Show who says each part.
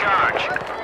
Speaker 1: charge.